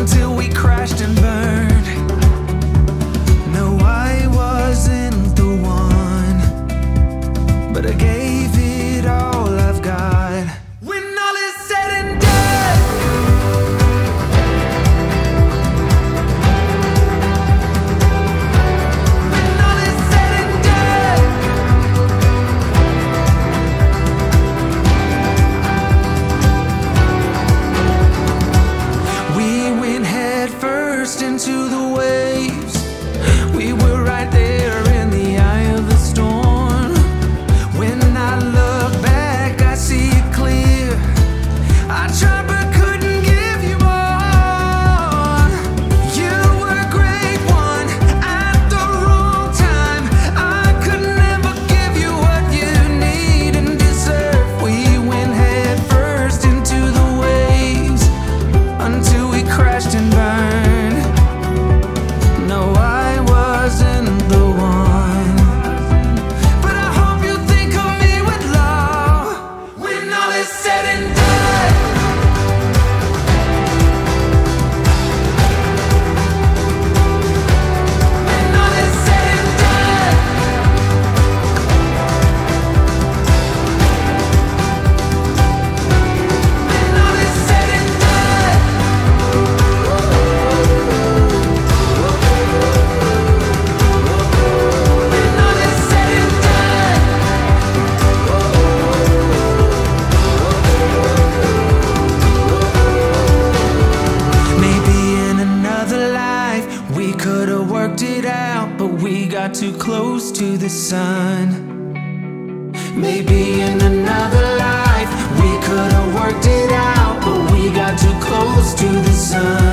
until we crashed and burned. got too close to the sun. Maybe in another life We could've worked it out But we got too close to the sun.